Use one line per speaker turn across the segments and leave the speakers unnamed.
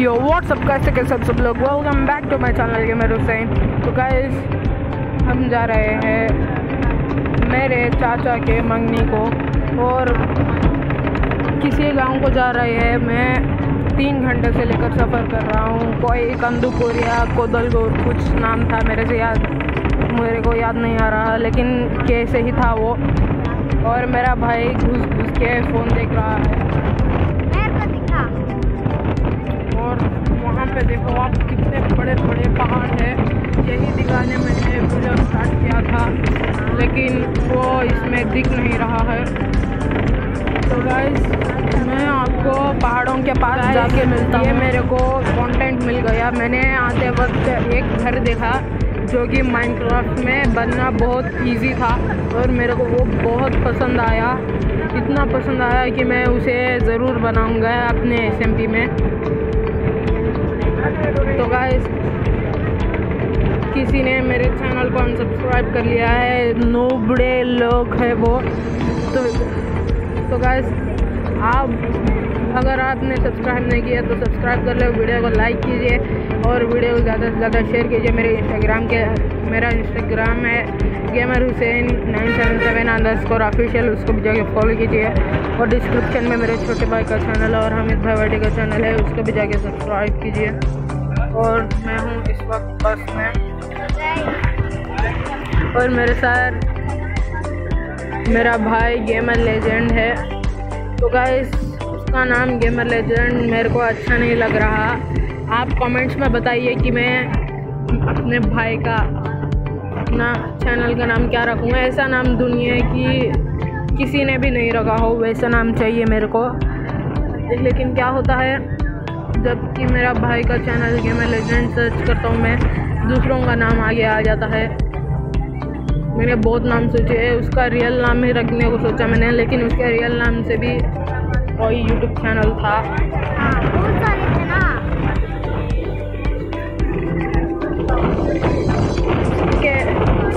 यो WhatsApp कैसे कैसे सब सब लोग? Welcome back to my channel के मेरे हुसैन तो गाइस हम जा रहे हैं मेरे चाचा के मंगनी को और किसी गाँव को जा रहे हैं। मैं तीन घंटे से लेकर सफ़र कर रहा हूँ। कोई कंदुपुर या कोदलगोर, कुछ नाम था मेरे से याद। मेरे को याद नहीं आ रहा, लेकिन कैसे ही था वो। और मेरा भाई घुस घुस के फ़ोन देख रहा है। और वहाँ पे देखो आप कितने बड़े बड़े पहाड़ हैं। यही दिखाने मैंने वीडियो स्टार्ट किया था लेकिन वो इसमें दिख नहीं रहा है। तो गाइस मैं आपको पहाड़ों के पास जाके मिलता हूँ। मेरे को कंटेंट मिल गया। मैंने आते वक्त एक घर देखा जो कि माइनक्राफ्ट में बनना बहुत इजी था और मेरे को वो बहुत पसंद आया। इतना पसंद आया कि मैं उसे ज़रूर बनाऊँगा अपने एस में। तो गाइस किसी ने मेरे चैनल को अनसब्सक्राइब कर लिया है। नो बड़े लोग है वो। तो तो गाइस आप अगर आपने सब्सक्राइब नहीं किया तो सब्सक्राइब कर लो वीडियो को लाइक कीजिए और वीडियो को ज़्यादा से ज़्यादा शेयर कीजिए। मेरे इंस्टाग्राम के, मेरा इंस्टाग्राम है gamer Hussain nine seven seven underscore official उसको भी जाके फॉलो कीजिए। और डिस्क्रिप्शन में मेरे छोटे भाई का चैनल है और हामिद भाई वाटी का चैनल है, उसको भी जाके सब्सक्राइब कीजिए। और मैं हूँ इस वक्त बस में। और मेरे साथ मेरा भाई गेमर लेजेंड है। तो गाइस उसका नाम गेमर लेजेंड मेरे को अच्छा नहीं लग रहा। आप कमेंट्स में बताइए कि मैं अपने भाई का अपना चैनल का नाम क्या रखूँगा ऐसा नाम दुनिया की किसी ने भी नहीं रखा हो, वैसा नाम चाहिए मेरे को। लेकिन क्या होता है जबकि मेरा भाई का चैनल गेमर लेजेंड सर्च करता हूँ, मैं दूसरों का नाम आगे आ जाता है। मैंने बहुत नाम सोचे है, उसका रियल नाम ही रखने को सोचा मैंने, लेकिन उसके रियल नाम से भी कोई यूट्यूब चैनल था।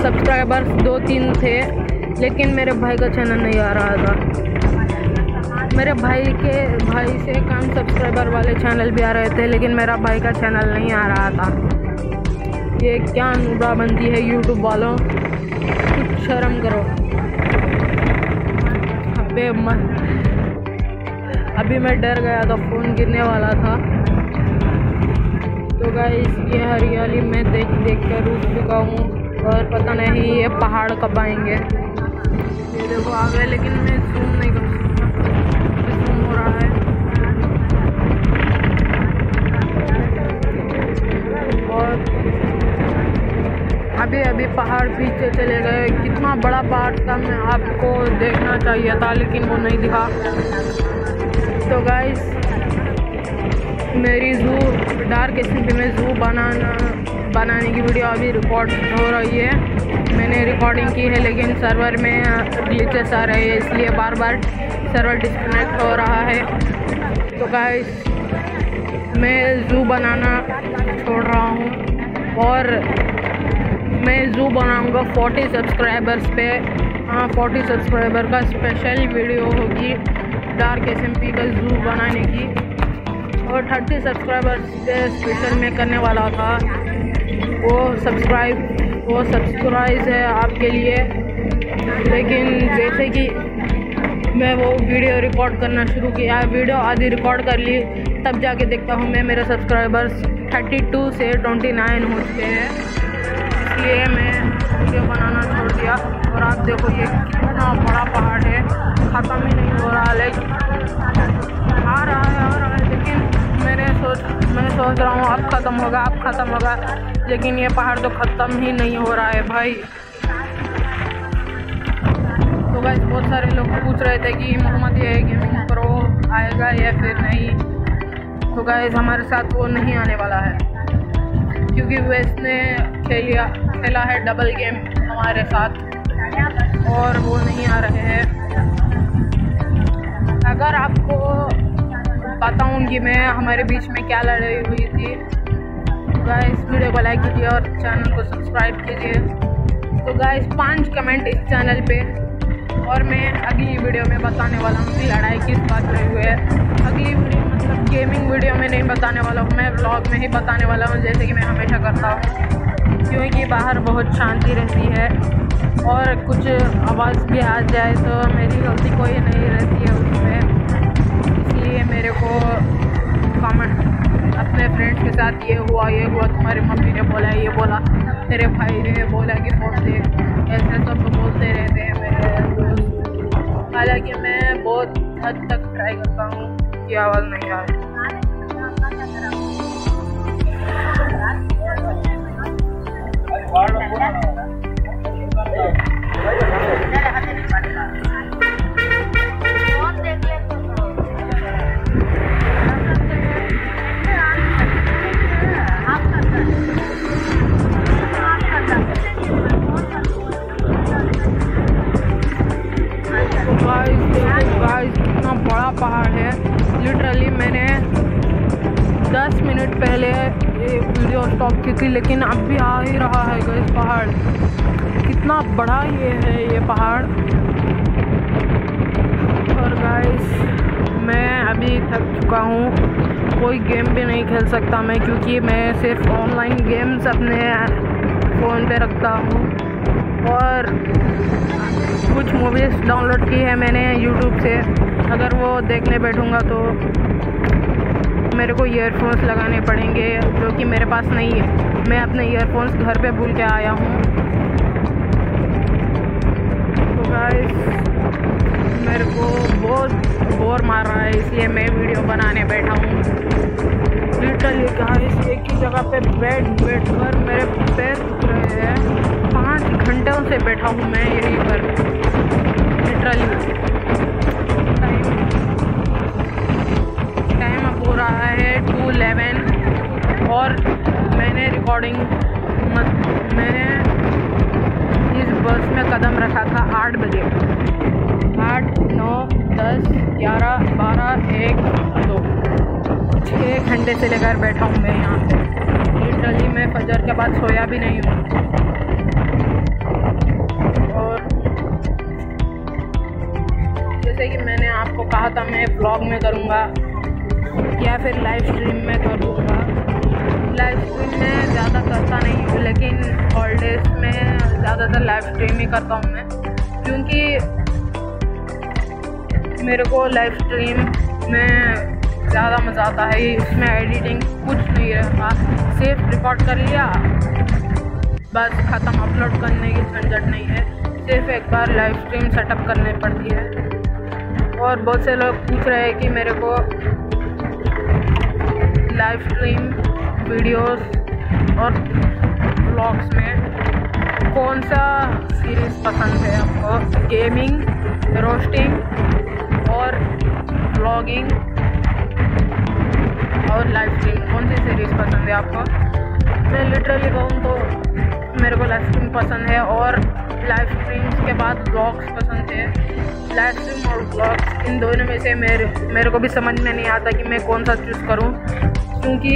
सब्सक्राइबर्स दो तीन थे, लेकिन मेरे भाई का चैनल नहीं आ रहा था। मेरे भाई के भाई से कम सब्सक्राइबर वाले चैनल भी आ रहे थे, लेकिन मेरा भाई का चैनल नहीं आ रहा था। ये क्या नुबा बनती है यूट्यूब वालों। कुछ शर्म करो। अबे मत। अभी मैं डर गया था, फ़ोन गिरने वाला था। तो गाइस ये हरियाली मैं देख देख कर रुक चुका हूँ, और पता नहीं ये पहाड़ कब आएँगे। ये देखो, आ गए, लेकिन मैं जूम नहीं कर सकता जूम हो रहा है और अभी अभी पहाड़ पीछे चले गए। कितना बड़ा पहाड़ था, मैं आपको देखना चाहिए था, लेकिन वो नहीं दिखा। तो गाइस मेरी जू डार्क एस में जू बनाना, बनाने की वीडियो अभी रिकॉर्ड हो रही है। मैंने रिकॉर्डिंग की है, लेकिन सर्वर में ग्लिचेस आ रहे हैं, इसलिए बार बार सर्वर डिस्कनेक्ट हो रहा है। तो गाइस मैं जू बनाना छोड़ रहा हूँ, और मैं जू बनाऊँगा 40 सब्सक्राइबर्स पे। हाँ 40 सब्सक्राइबर का स्पेशल वीडियो होगी डार्क एसएमपी का जू बनाने की। और थर्टी सब्सक्राइबर्स पे स्पेशल में करने वाला था। वो सब्सक्राइब वो सब्सक्राइब है आपके लिए। लेकिन जैसे कि मैं वो वीडियो रिकॉर्ड करना शुरू किया वीडियो आधी रिकॉर्ड कर ली, तब जाके देखता हूँ मैं मेरे सब्सक्राइबर्स 32 से 29 हो चुके हैं। इसलिए मैं वीडियो बनाना छोड़ दिया। और आप देखो ये कितना बड़ा पहाड़ है। ख़त्म ही नहीं हो रहा लेकिन आ रहा है, आ रहा है। लेकिन मैंने सोच, मैं सोच रहा हूँ अब ख़त्म होगा, अब ख़त्म होगा। लेकिन ये पहाड़ तो ख़त्म ही नहीं हो रहा है भाई। तो भाई बहुत सारे लोग पूछ रहे थे कि मोहम्मद ये गेमिंग प्रो आएगा या फिर नहीं। तो गाइज़ हमारे साथ वो नहीं आने वाला है। क्योंकि वैसने खेलिया, खेला है डबल गेम हमारे साथ। और वो नहीं आ रहे हैं। अगर आपको बताऊँगी मैं, हमारे बीच में क्या लड़ाई हुई थी तो गाइस वीडियो को लाइक कीजिए और चैनल को सब्सक्राइब कीजिए। तो गाइस पाँच कमेंट इस चैनल पे। और मैं अगली वीडियो में बताने वाला हूँ कि लड़ाई किस बात में हुई है। अगली वीडियो मतलब गेमिंग वीडियो में नहीं बताने वाला हूँ। मैं ब्लॉग में ही बताने वाला हूँ, जैसे कि मैं हमेशा करता हूँ। क्योंकि बाहर बहुत शांति रहती है और कुछ आवाज़ भी आ जाए तो मेरी गलती कोई नहीं रहती है उसमें। इसलिए मेरे को कमेंट अपने फ्रेंड्स के साथ, ये हुआ ये हुआ, तुम्हारी मम्मी ने बोला, ये बोला, तेरे भाई ने बोला कि फ़ोन दे। ऐसे सब तो बोलते रहते हैं मेरे हालाँकि मैं बहुत हद तक ट्राई करता हूँ। कि आवाज़ नहीं आए इतना लेकिन अब भी आ ही रहा है इस पहाड़। कितना बड़ा ये है ये पहाड़। और गाइस मैं अभी थक चुका हूँ। कोई गेम भी नहीं खेल सकता मैं, क्योंकि मैं सिर्फ़ ऑनलाइन गेम्स अपने फ़ोन पे रखता हूँ। और कुछ मूवीज़ डाउनलोड की है मैंने यूट्यूब से। अगर वो देखने बैठूँगा तो मेरे को ईयरफोन्स लगाने पड़ेंगे, जो कि मेरे पास नहीं है। मैं अपने ईयरफोन्स घर पे भूल के आया हूँ। तो गाइस मेरे को बहुत बोर मार रहा है, इसलिए मैं वीडियो बनाने बैठा हूँ। लिटरली गाइस एक ही जगह पे बैठ बैठ कर मेरे पैर दुख रहे हैं। पाँच घंटों से बैठा हूँ मैं यहीं पर। लिटरली टाइम अब हो रहा है टू इलेवन और मैंने रिकॉर्डिंग मैंने इस बस में कदम रखा था आठ बजे। आठ, नौ, दस, ग्यारह, बारह, एक, दो। छः घंटे से लेकर बैठा हूँ मैं यहाँ पे। लिटरली मैं फजर के बाद सोया भी नहीं हूँ। और जैसे कि मैंने आपको कहा था, मैं ब्लॉग में करूँगा या फिर लाइव स्ट्रीम में करूँगा। लाइव स्ट्रीम में ज़्यादा करता नहीं हूँ, लेकिन हॉलीडेज में ज़्यादातर लाइव स्ट्रीम ही करता हूँ मैं। क्योंकि मेरे को लाइव स्ट्रीम में ज़्यादा मज़ा आता है, इसमें एडिटिंग कुछ नहीं रहता सिर्फ़ रिकॉर्ड कर लिया, बस ख़त्म। अपलोड करने की झंझट नहीं है, सिर्फ़ एक बार लाइव स्ट्रीम सेटअप करनी पड़ती है। और बहुत से लोग पूछ रहे हैं कि मेरे को लाइव स्ट्रीम वीडियोस और ब्लॉग्स में कौन सा सीरीज़ पसंद है आपको? गेमिंग रोस्टिंग और ब्लॉगिंग और लाइव स्ट्रीम कौन सी सीरीज़ पसंद है आपको? मैं लिटरली कहूँ तो मेरे को लाइव स्ट्रीम पसंद है और लाइव स्ट्रीम्स के बाद ब्लॉग्स पसंद है। लाइव स्ट्रीम और ब्लॉग्स इन दोनों में से मेरे मेरे को भी समझ में नहीं आता कि मैं कौन सा चूज़ करूँ। क्योंकि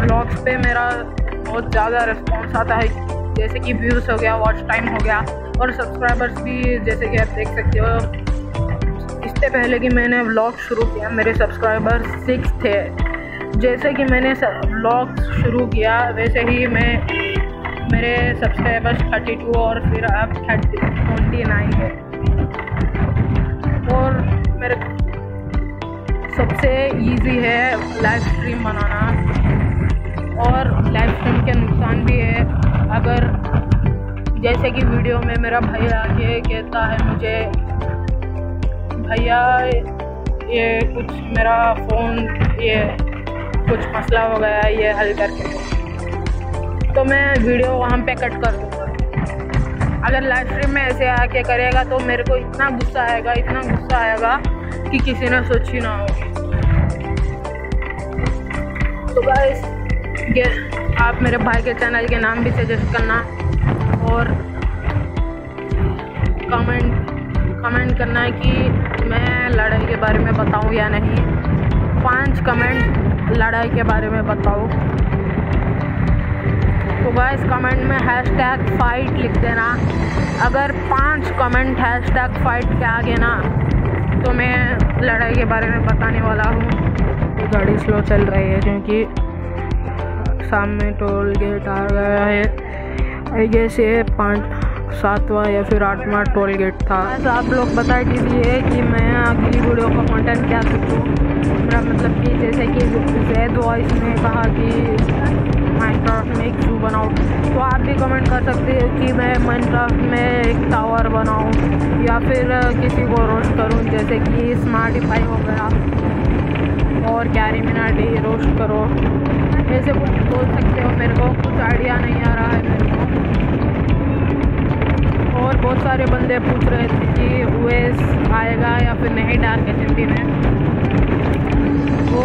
ब्लॉग्स पे मेरा बहुत ज़्यादा रिस्पॉन्स आता है। जैसे कि व्यूज़ हो गया वॉच टाइम हो गया और सब्सक्राइबर्स भी जैसे कि आप देख सकते हो। इससे पहले कि मैंने व्लॉग शुरू किया, मेरे सब्सक्राइबर सिक्स थे। जैसे कि मैंने व्लॉग शुरू किया, वैसे ही मैं, मेरे सब्सक्राइबर्स थर्टी टू और फिर अब थर्टी ट्वेंटी नाइन है। और मेरे सबसे इजी है लाइव स्ट्रीम बनाना। और लाइव स्ट्रीम के नुकसान भी है। अगर जैसे कि वीडियो में मेरा भाई आके कहता है मुझे, भैया, ये कुछ मेरा फ़ोन ये कुछ मसला हो गया ये हल करके तो मैं वीडियो वहाँ पे कट कर दूँगा। अगर लाइव स्ट्रीम में ऐसे आके करेगा तो मेरे को इतना गुस्सा आएगा, इतना गुस्सा आएगा कि किसी ने सोची ना होगी तो गाइस आप मेरे भाई के चैनल के नाम भी सजेस्ट करना और कमेंट कमेंट करना है कि मैं लड़ाई के बारे में बताऊँ या नहीं। पाँच कमेंट लड़ाई के बारे में बताओ तो गाइस कमेंट में हैश टैग फाइट लिख देना। अगर पाँच कमेंट हैश टैग फाइट के आगे ना तो मैं लड़ाई के बारे में बताने वाला हूँ। गाड़ी स्लो चल रही है क्योंकि सामने टोल गेट आ गया है। आई गेस ये पाँच, सातवां या फिर आठवां टोल गेट था। तो आप लोग बता दीजिए कि मैं अगली वीडियो का कंटेंट क्या सकूँ मेरा मतलब कि जैसे कि जैद वॉइस ने कहा कि माइनक्राफ्ट में एक जू बनाऊँ तो आप भी कमेंट कर सकते हो कि मैं माइनक्राफ्ट में एक टावर बनाऊँ या फिर किसी को रोस्ट करूँ, जैसे कि स्मार्टिफाई हो गया। और कैरी मिनाटी रोस्ट करो। ऐसे कुछ बोल सकते हो, मेरे को कुछ आइडिया नहीं आ रहा है मेरे को। और बहुत सारे बंदे पूछ रहे थे कि यूएस आएगा या फिर नहीं डार्क एस में। वो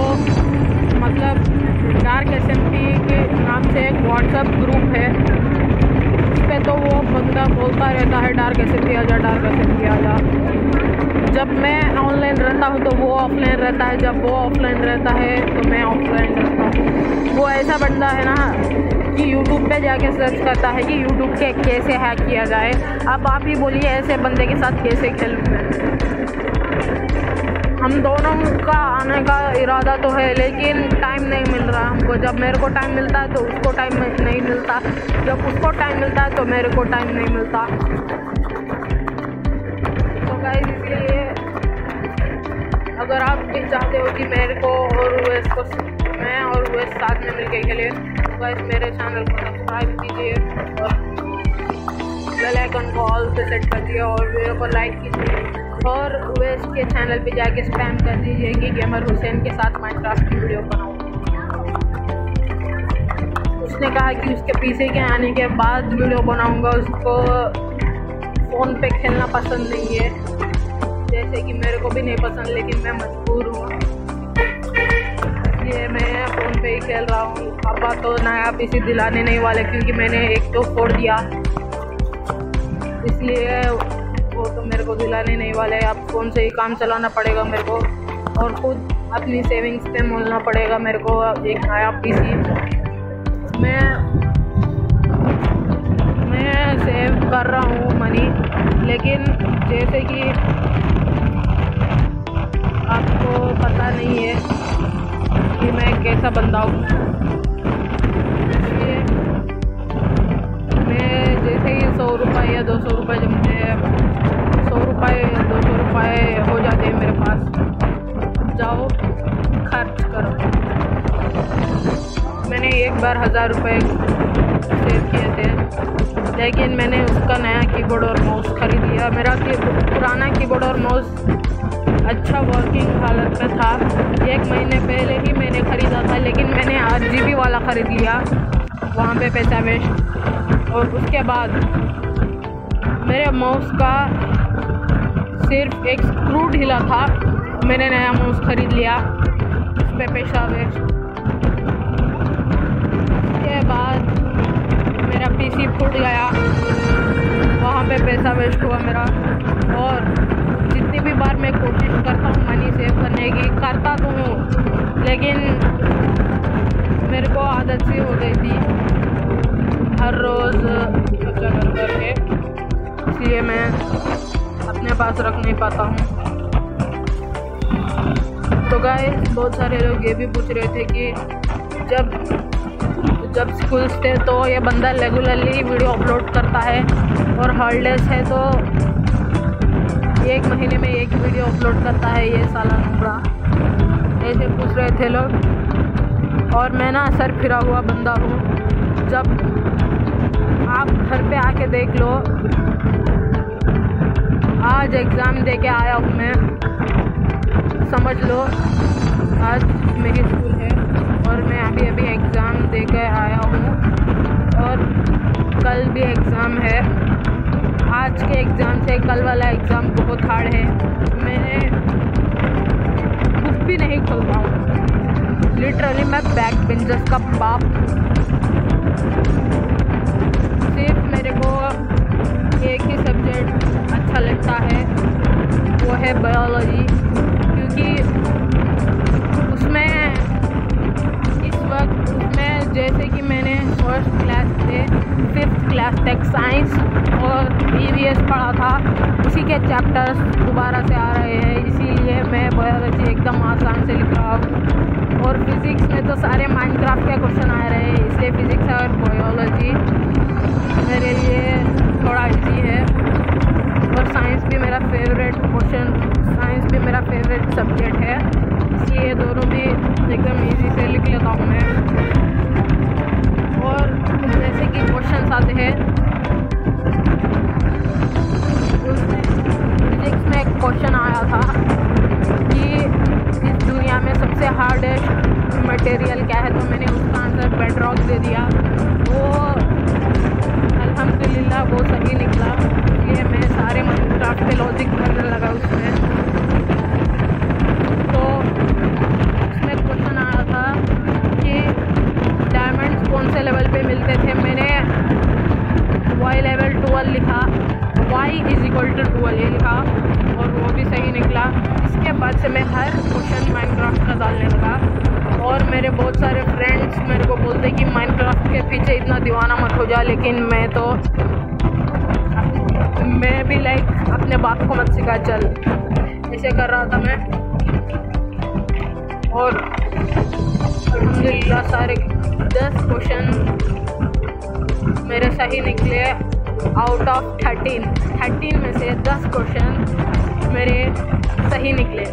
मतलब डार्क एस के नाम से एक व्हाट्सअप ग्रुप है। उस पर तो वो बंदा बोलता रहता है डार्क एस एम आ जा डार्क एम आ जा। जब मैं ऑनलाइन रहता हूँ तो वो ऑफलाइन रहता है, जब वो ऑफलाइन रहता है तो मैं ऑफलाइन रहता हूँ। वो ऐसा बंदा है ना कि यूट्यूब पे जाके सर्च करता है कि यूट्यूब के कैसे हैक किया जाए। अब आप ही बोलिए, ऐसे बंदे के साथ कैसे खेलूँ हम दोनों का आने का इरादा तो है, लेकिन टाइम नहीं मिल रहा हमको। जब मेरे को टाइम मिलता है तो उसको टाइम नहीं मिलता। जब उसको टाइम मिलता है तो मेरे को टाइम नहीं मिलता। तो गाइस इसलिए अगर आप भी चाहते हो कि मेरे को और वेस को मैं और वेस साथ में मिलके खेले तो गाइस मेरे चैनल को सब्सक्राइब कीजिए और बेल आइकन को ऑल पे सेट कर दिए और वीडियो को लाइक कीजिए। और वेस्ट के चैनल पे जाके स्पैम कर दीजिए कि गेमर हुसैन के साथ माइनक्राफ्ट की वीडियो बनाऊँ। उसने कहा कि उसके पीछे के आने के बाद वीडियो बनाऊँगा, उसको फ़ोन पे खेलना पसंद नहीं है। जैसे कि मेरे को भी नहीं पसंद, लेकिन मैं मजबूर हूँ। ये मैं फ़ोन पे ही खेल रहा हूँ। पापा तो नया पीसी दिलाने नहीं वाले, क्योंकि मैंने एक तो फोड़ दिया। इसलिए वो को दिलाने नहीं वाले। आप फ़ोन से ही काम चलाना पड़ेगा मेरे को और खुद अपनी सेविंग्स पे मोलना पड़ेगा मेरे को। एक नया पीसी मैं मैं सेव कर रहा हूँ मनी लेकिन जैसे कि आपको पता नहीं है कि मैं कैसा बंदा हूँ। मैं जैसे ही सौ रुपये या दो सौ रुपये जब रुपए दो सौ रुपये हो जाते हैं मेरे पास। जाओ, खर्च करो। मैंने एक बार हज़ार रुपये सेव किए थे, लेकिन मैंने उसका नया कीबोर्ड और माउस ख़रीद लिया। मेरा की पुराना कीबोर्ड और माउस अच्छा वर्किंग हालत में था। एक महीने पहले ही मैंने ख़रीदा था, लेकिन मैंने आठ जी वाला ख़रीद लिया। वहाँ पे पैसा वेस्ट और उसके बाद मेरे माउस का सिर्फ़ एक स्क्रू ढीला था। मैंने नया माउस ख़रीद लिया। उस पर पैसा वेस्ट उसके बाद मेरा पीसी फूट गया। वहाँ पे पैसा वेस्ट हुआ मेरा। और जितनी भी बार मैं कोशिश करता हूँ मनी सेव करने की, करता तो हूँ। लेकिन मेरे को आदत सी हो गई थी। हर रोज़ खर्चा कर करके इसलिए मैं अपने पास रख नहीं पाता हूँ। तो गाय बहुत सारे लोग ये भी पूछ रहे थे कि जब जब स्कूल्स थे तो ये बंदा रेगुलरली वीडियो अपलोड करता है और हॉलीडेज है तो एक महीने में एक वीडियो अपलोड करता है ये साला नुबड़ा ऐसे पूछ रहे थे लोग। और मैं ना सर फिरा हुआ बंदा हूँ। जब आप घर पे आके देख लो आज एग्ज़ाम दे के आया हूँ मैं। समझ लो, आज मेरी स्कूल है और मैं अभी अभी एग्ज़ाम दे के आया हूँ और कल भी एग्ज़ाम है। आज के एग्ज़ाम से कल वाला एग्ज़ाम बहुत हार्ड है। मैंने बुक भी नहीं खोल पाऊँ लिटरली मैं बैक बेंचर्स का बाप सिर्फ़ मेरे को एक ही सब्जेक्ट अच्छा लगता है। वो है बायोलॉजी क्योंकि उसमें, इस वक्त उसमें जैसे कि मैंने फ़र्स्ट क्लास से फिफ्थ क्लास तक साइंस और ई पढ़ा था, उसी के चैप्टर्स दोबारा से आ रहे हैं। इसीलिए मैं बायोलॉजी एकदम आसान से लिख रहा हूँ। और फिज़िक्स में तो सारे माइनक्राफ्ट के क्वेश्चन आ रहे हैं, इसलिए फ़िज़िक्स और बायोलॉजी मेरे लिए थोड़ा इजी है। और साइंस भी मेरा फेवरेट क्वेश्चन साइंस भी मेरा फेवरेट सब्जेक्ट है। इसलिए दोनों भी एकदम ईजी से लिख लेता हूँ मैं। और जैसे कि क्वेश्चन आते हैं मेरे सही निकले आउट ऑफ़ थर्टीन थर्टीन में से दस क्वेश्चन मेरे सही निकले।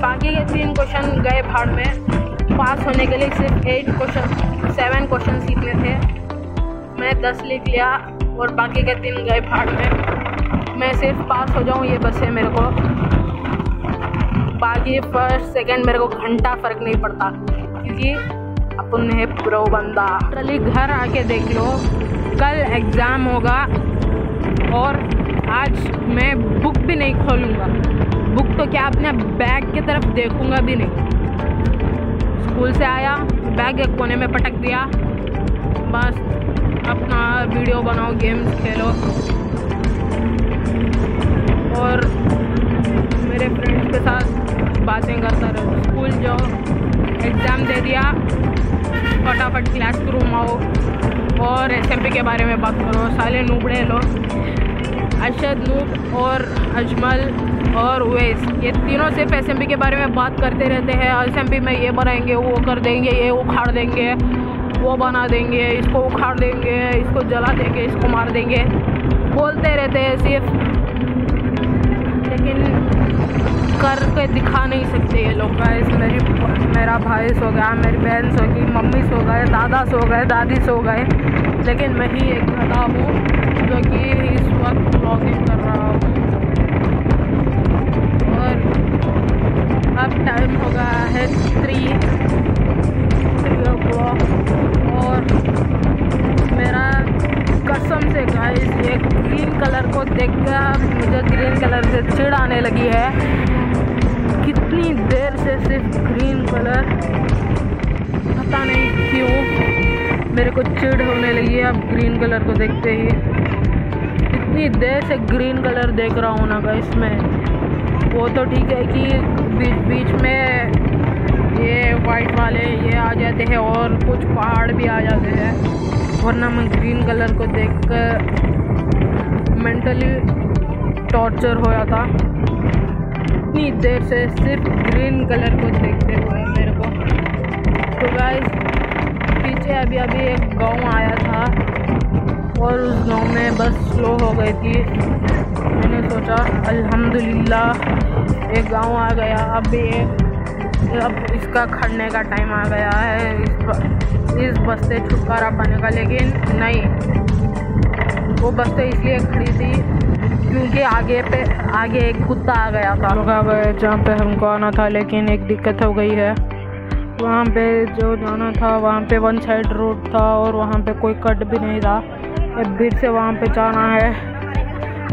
बाकी के तीन क्वेश्चन गए भाड़ में। पास होने के लिए सिर्फ़ एट क्वेश्चन सेवन क्वेश्चन सीखने थे। मैं दस लिख लिया और बाकी के तीन गए भाड़ में। मैं सिर्फ़ पास हो जाऊँ, ये बस है मेरे को। बाकी फ़र्स्ट सेकंड मेरे को घंटा फ़र्क नहीं पड़ता, क्योंकि अपन है प्रो बंदा। चलिए घर आके देख लो। कल एग्ज़ाम होगा और आज मैं बुक भी नहीं खोलूँगा। बुक तो क्या अपने बैग की तरफ़ देखूँगा भी नहीं। स्कूल से आया बैग एक कोने में पटक दिया। बस अपना वीडियो बनाओ गेम्स खेलो। और मेरे फ्रेंड्स के साथ बातें करता रहो। स्कूल जाओ एग्ज़ाम दे दिया। फटाफट क्लास रूम आओ और एसएमपी के बारे में बात करो, साले नूबड़े लोग अशद नूब और अजमल और उवैस ये तीनों सिर्फ़ एसएमपी के बारे में बात करते रहते हैं। एसएमपी में ये बनाएँगे, वो कर देंगे, ये उखाड़ देंगे, वो बना देंगे, इसको उखाड़ देंगे, इसको जला देंगे, इसको मार देंगे। बोलते रहते हैं सिर्फ़ करके दिखा नहीं सकते ये लोग गाइस मेरी मेरा भाई सो गया, मेरी बहन सो गई, मम्मी सो गए, दादा सो गए, दादी सो गए. लेकिन मैं ही एक गधा हूँ जो कि इस वक्त ब्लॉगिंग कर रहा हूँ. और अब टाइम हो गया है थ्री थ्री ओ क्लॉक और मेरा कसम से गाइस ये ग्रीन कलर को देखकर मुझे ग्रीन कलर से चिड़ आने लगी है. कितनी देर से सिर्फ़ ग्रीन कलर पता नहीं क्यों मेरे को चिड़ होने लगी है अब ग्रीन कलर को देखते ही। इतनी देर से ग्रीन कलर देख रहा हूँ ना गाइस मैं। वो तो ठीक है कि बीच बीच में ये वाइट वाले ये आ जाते हैं और कुछ पहाड़ भी आ जाते हैं। वरना मैं ग्रीन कलर को देख कर मेंटली टॉर्चर हो था इतनी देर से सिर्फ़ ग्रीन कलर को देखते हुए मेरे को। तो गाइस पीछे अभी अभी एक गाँव आया था और उस गाँव में बस स्लो हो गई थी। मैंने सोचा, अल्हम्दुलिल्लाह, एक गाँव आ गया। अब भी अब इसका खड़ने का टाइम आ गया है। इस इस बस से छुटकारा पाने का। लेकिन नहीं, वो बस तो इसलिए खड़ी थी क्योंकि आगे पे आगे एक कुत्ता आ गया था। लोग आ गए जहाँ पे हमको आना था लेकिन एक दिक्कत हो गई है। वहाँ पे जो जाना था वहाँ पे वन साइड रोड था और वहाँ पे कोई कट भी नहीं था। अब फिर से वहाँ पे जाना है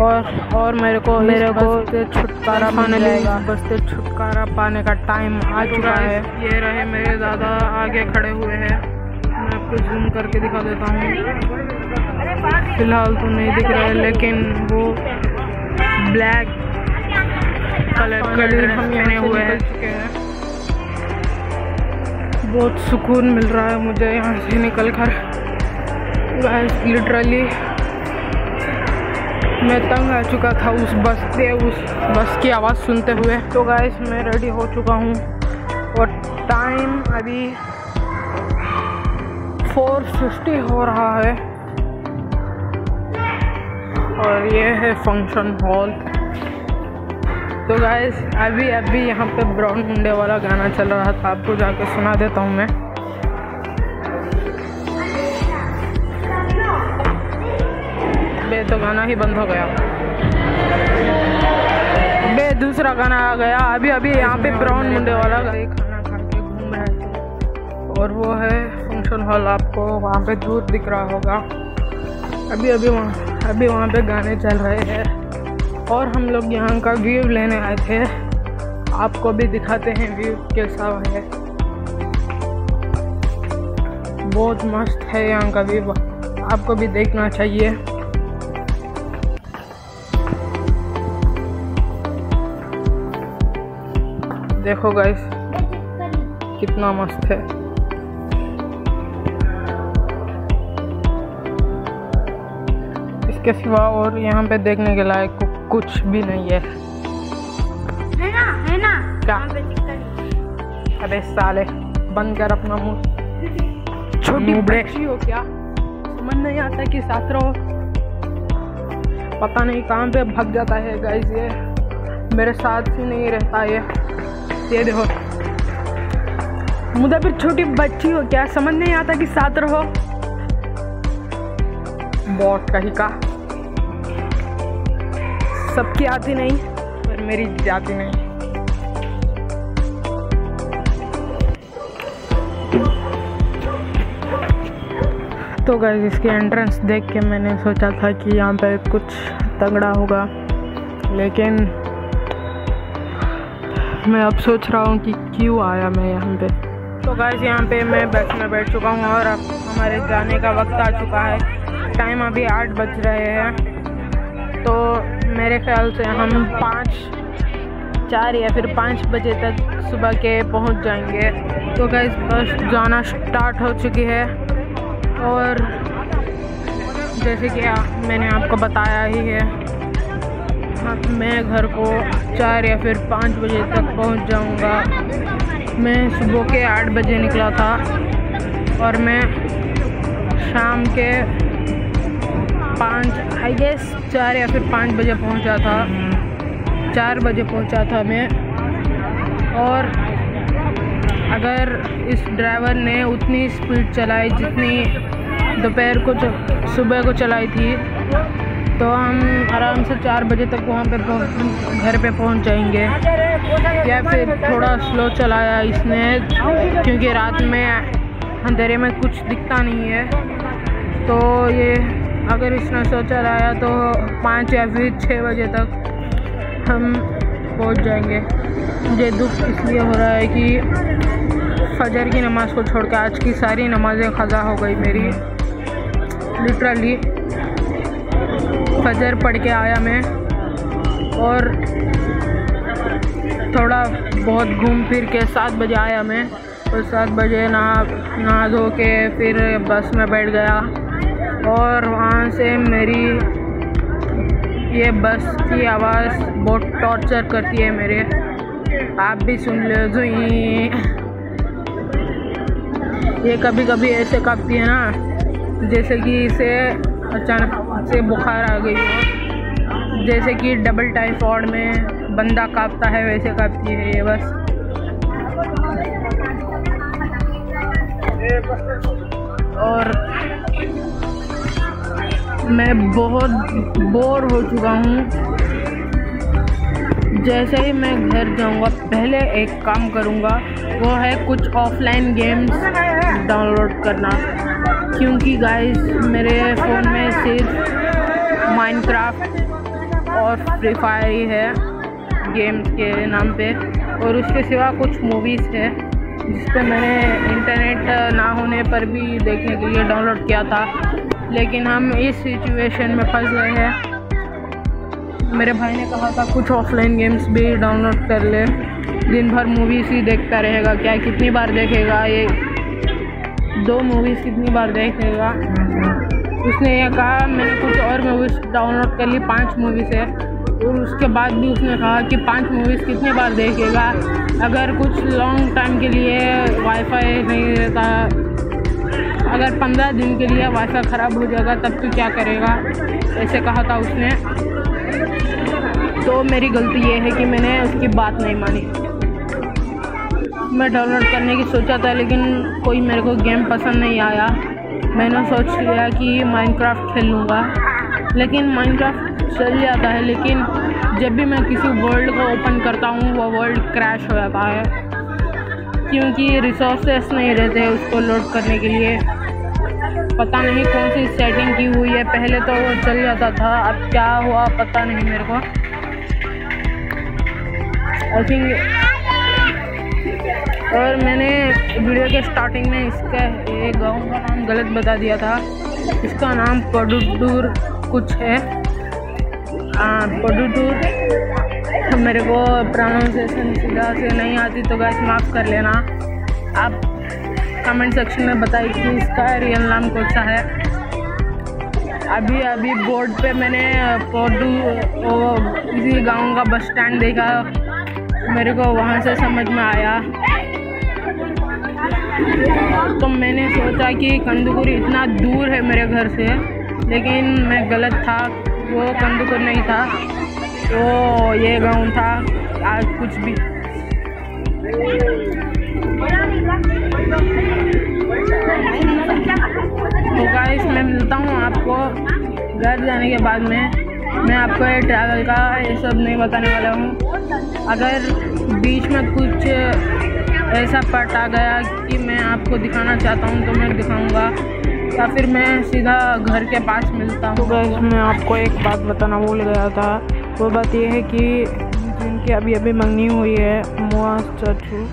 और और मेरे को मेरे को छुटकारा पाने लगेगा बस से छुटकारा पाने का टाइम आ चुका है। ये रहे मेरे दादा आगे खड़े हुए हैं। मैं आपको जूम करके दिखा देता हूँ। फ़िलहाल तो नहीं दिख रहा है लेकिन वो ब्लैक कलर कलर पहने हुए हैं। बहुत सुकून मिल रहा है मुझे यहाँ से निकल कर। लिटरली मैं तंग आ चुका था उस बस से उस बस की आवाज़ सुनते हुए। तो गाइस मैं रेडी हो चुका हूँ। और टाइम अभी 450 हो रहा है। और ये है फ़ंक्शन हॉल तो गाइस अभी अभी यहाँ पे ब्राउन मुंडे वाला गाना चल रहा था। आपको जाके सुना देता हूँ मैं। बे तो गाना ही बंद हो गया। बे, दूसरा गाना आ गया। अभी अभी यहाँ पे ब्राउन मुंडे वाला खाना खा के घूम रहे थे और वो है फ़ंक्शन हॉल आपको वहाँ पे दूर दिख रहा होगा। अभी अभी वहाँ। अभी वहाँ पे गाने चल रहे हैं। और हम लोग यहाँ का व्यू लेने आए थे। आपको भी दिखाते हैं व्यू कैसा है। बहुत मस्त है यहाँ का व्यू आपको भी देखना चाहिए। देखो गाइस कितना मस्त है। इसके सिवा और यहाँ पे देखने के लायक कुछ भी नहीं है।
है ना है ना?
क्या?
वहाँ पे दिक्कत
अबे साले बंद कर अपना मुँह। छोटी। बच्ची हो क्या? समझ नहीं आता कि साथ रहो। पता नहीं कहाँ पे भग जाता है गाइस ये। मेरे साथ ही नहीं रहता ये। ये देखो। मुझे फिर छोटी बच्ची हो क्या? समझ नहीं आता कि साथ रहो। बॉट कहीं का। सबकी आती नहीं। पर मेरी जाती नहीं। तो गाइस इसकी एंट्रेंस देख के मैंने सोचा था कि यहाँ पे कुछ तगड़ा होगा लेकिन मैं अब सोच रहा हूँ कि क्यों आया मैं यहाँ पे। तो गाइस यहाँ पे मैं बस में बैठ चुका हूँ और अब हमारे जाने का वक्त आ चुका है। टाइम अभी आठ बज रहे हैं। तो मेरे ख्याल से हम पाँच चार या फिर पाँच बजे तक सुबह के पहुँच जाएँगे। तो गाइस बस जाना स्टार्ट हो चुकी है। और जैसे कि आ, मैंने आपको बताया ही है अब मैं घर को चार या फिर पाँच बजे तक पहुँच जाऊँगा। मैं सुबह के आठ बजे निकला था और मैं शाम के पाँच आई गेस चार या फिर पाँच बजे पहुँचा था। चार बजे पहुँचा था मैं। और अगर इस ड्राइवर ने उतनी स्पीड चलाई जितनी दोपहर को सुबह को चलाई थी तो हम आराम से चार बजे तक वहाँ पे घर पे पहुँच जाएँगे। या फिर थोड़ा स्लो चलाया इसने, क्योंकि रात में अंधेरे में कुछ दिखता नहीं है। तो ये अगर इसने स्लो चलाया तो पाँच या फिर छः बजे तक हम पहुँच जाएँगे। मुझे दुख इसलिए हो रहा है कि फजर की नमाज़ को छोड़ के आज की सारी नमाज़ें ख़ज़ा हो गई मेरी। लिटरली फजर पढ़ के आया मैं और थोड़ा बहुत घूम फिर के सात बजे आया मैं। और सात बजे नहा नहा धो के फिर बस में बैठ गया। और वहाँ से मेरी ये बस की आवाज़ बहुत टॉर्चर करती है मेरे। आप भी सुन लो, जुई। ये कभी कभी ऐसे काँपती है ना, जैसे कि इसे अचानक से बुखार आ गई हो। जैसे कि डबल टाइफॉइड में बंदा काँपता है, वैसे काँपती है ये बस। और मैं बहुत बोर हो चुका हूँ। जैसे ही मैं घर जाऊँगा, पहले एक काम करूँगा, वो है कुछ ऑफलाइन गेम्स डाउनलोड करना। क्योंकि गाइस मेरे फ़ोन में सिर्फ़ माइनक्राफ्ट और फ्री फायर ही है गेम्स के नाम पे, और उसके सिवा कुछ मूवीज़ है जिस पे मैंने इंटरनेट ना होने पर भी देखने के लिए डाउनलोड किया था। लेकिन हम इस सिचुएशन में फंस गए हैं। मेरे भाई ने कहा था, कुछ ऑफलाइन गेम्स भी डाउनलोड कर ले। दिन भर मूवीज़ ही देखता रहेगा। क्या कितनी बार देखेगा? ये दो मूवीज़ कितनी बार देखेगा? उसने ये कहा, मैंने कुछ और मूवीज़ डाउनलोड कर ली, पाँच मूवीज़ है। और उसके बाद भी उसने कहा कि पाँच मूवीज़ कितनी बार देखेगा? अगर कुछ लॉन्ग टाइम के लिए वाईफाई नहीं रहता अगर पंद्रह दिन के लिए वाईफाई ख़राब हो जाएगा, तब तो क्या करेगा? ऐसे कहा था उसने। तो मेरी गलती ये है कि मैंने उसकी बात नहीं मानी। मैं डाउनलोड करने की सोचा था, लेकिन कोई मेरे को गेम पसंद नहीं आया। मैंने सोच लिया कि माइनक्राफ्ट खेल लूँगा। लेकिन माइनक्राफ्ट चल जाता है, लेकिन जब भी मैं किसी वर्ल्ड को ओपन करता हूँ, वो वर्ल्ड क्रैश हो जाता है। क्योंकि रिसोर्सेस नहीं रहते उसको लोड करने के लिए। पता नहीं कौन सी सेटिंग की हुई है। पहले तो वो चल जाता था, अब क्या हुआ पता नहीं मेरे को। और मैंने वीडियो के स्टार्टिंग में इसका ये गाँव का नाम गलत बता दिया था। इसका नाम पडुडूर कुछ है। पडुडूर मेरे को प्रोनाउंसिएशन सीधा से नहीं आती तो गैस माफ़ कर लेना। आप कमेंट सेक्शन में बताइए कि इसका रियल नाम कौन सा है। अभी अभी बोर्ड पे मैंने पोडू किसी गाँव का बस स्टैंड देखा। मेरे को वहाँ से समझ में आया। तो मैंने सोचा कि कंदुकुर इतना दूर है मेरे घर से, लेकिन मैं गलत था। वो कंदुकुर नहीं था। वो ये गाँव था। आज कुछ भी। तो गाइस मैं मिलता हूँ आपको घर जाने के बाद में। मैं आपको ये ट्रैवल का ये सब नहीं बताने वाला हूँ। अगर बीच में कुछ ऐसा पार्ट आ गया कि मैं आपको दिखाना चाहता हूँ तो मैं दिखाऊँगा। या फिर मैं सीधा घर के पास मिलता हूँ। तो मैं आपको एक बात बताना भूल गया था। वो बात ये है कि जिनकी अभी अभी मंगनी हुई है, मुआज चाचू।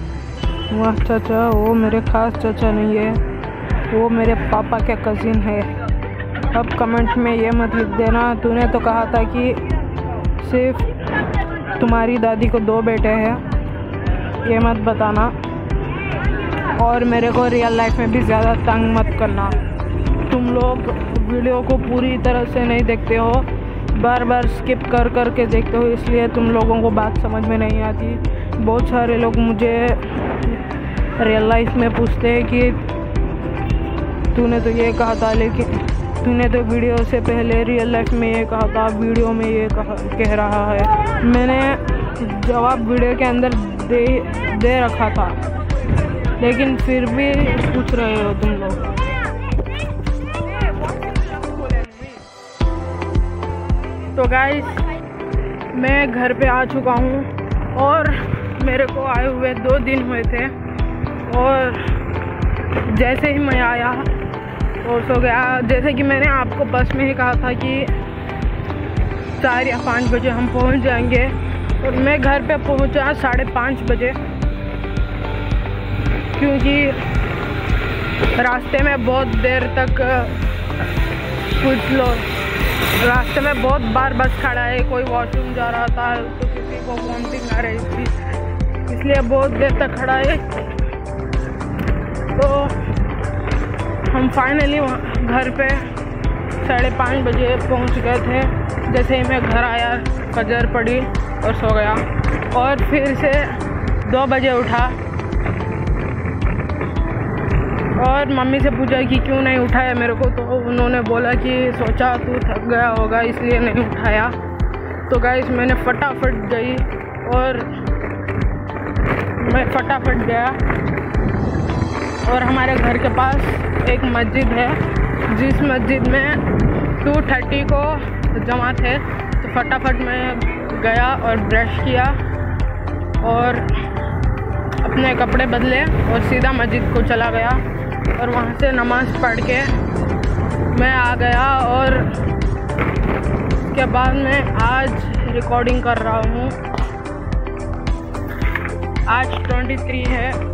मुआज चाचा, वो मेरे ख़ास चाचा नहीं है। वो मेरे पापा के कज़िन है। अब कमेंट में ये मत लिख देना, तूने तो कहा था कि सिर्फ़ तुम्हारी दादी को दो बेटे हैं, ये मत बताना। और मेरे को रियल लाइफ में भी ज़्यादा तंग मत करना। तुम लोग वीडियो को पूरी तरह से नहीं देखते हो। बार बार स्किप कर कर के देखते हो, इसलिए तुम लोगों को बात समझ में नहीं आती। बहुत सारे लोग मुझे रियल लाइफ में पूछते हैं कि तूने तो ये कहा था, लेकिन तूने तो वीडियो से पहले रियल लाइफ में ये कहा था, वीडियो में ये कहा, कह रहा है। मैंने जवाब वीडियो के अंदर दे दे रखा था। लेकिन फिर भी पूछ रहे हो तुम लोग। तो गाइस मैं घर पे आ चुका हूँ और मेरे को आए हुए दो दिन हुए थे। और जैसे ही मैं आया और सो गया। जैसे कि मैंने आपको बस में ही कहा था कि चार या पाँच बजे हम पहुँच जाएँगे। और मैं घर पे पहुँचा साढ़े पाँच बजे। क्योंकि रास्ते में बहुत देर तक कुछ लोग, रास्ते में बहुत बार बस खड़ा है, कोई वॉशरूम जा रहा था तो किसी को वॉमिटिंग आ रही थी। इसलिए बहुत देर तक खड़ा है। तो हम फाइनली वहाँ घर पे साढ़े पाँच बजे पहुँच गए थे। जैसे ही मैं घर आया फजर पड़ी और सो गया। और फिर से दो बजे उठा। और मम्मी से पूछा कि क्यों नहीं उठाया मेरे को? तो उन्होंने बोला कि सोचा तू थक गया होगा, इसलिए नहीं उठाया। तो गाइस मैंने फटाफट गई और मैं फटाफट गया। और हमारे घर के पास एक मस्जिद है, जिस मस्जिद में टू थर्टी को जमा थे तो फटाफट मैं गया और ब्रश किया और अपने कपड़े बदले और सीधा मस्जिद को चला गया और वहाँ से नमाज़ पढ़ के मैं आ गया और उसके बाद मैं आज रिकॉर्डिंग कर रहा हूँ। आज 23 है।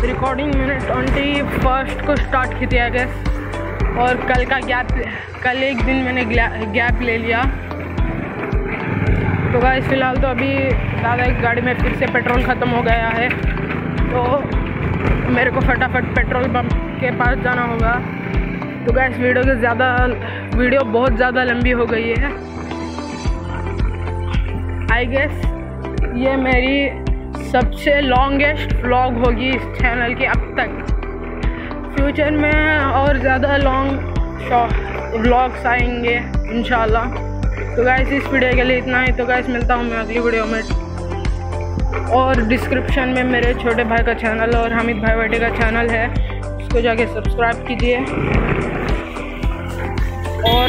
रिकॉर्डिंग मैंने ट्वेंटी फ़र्स्ट को स्टार्ट की थी आई और कल का गैप कल एक दिन मैंने गैप ले लिया। तो गाइस फ़िलहाल तो अभी दादा की गाड़ी में फिर से पेट्रोल ख़त्म हो गया है। तो मेरे को फटाफट पेट्रोल पंप के पास जाना होगा। तो गैस वीडियो के ज़्यादा वीडियो बहुत ज़्यादा लंबी हो गई है। आई गेस ये मेरी सबसे लॉन्गेस्ट व्लॉग होगी इस चैनल की अब तक। फ्यूचर में और ज़्यादा लॉन्ग व्लॉग्स आएँगे इन तो गैस इस वीडियो के लिए इतना ही। तो गैस मिलता हूँ मैं अगली वीडियो में। और डिस्क्रिप्शन में मेरे छोटे भाई का चैनल और हामिद भाई बेटे का चैनल है। उसको जाके सब्सक्राइब कीजिए। और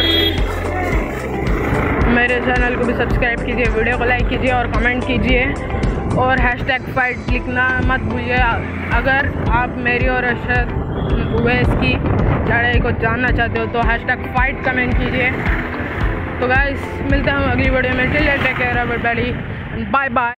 मेरे चैनल को भी सब्सक्राइब कीजिए वीडियो को लाइक कीजिए और कमेंट कीजिए। और हैश टैग फाइट लिखना मत भूलिए। अगर आप मेरी और अरशद उवैस की लड़ाई को जानना चाहते हो तो हैश टैग फाइट कमेंट कीजिए। तो गाइस मिलते हैं हम अगली वीडियो में। Till take care bye bye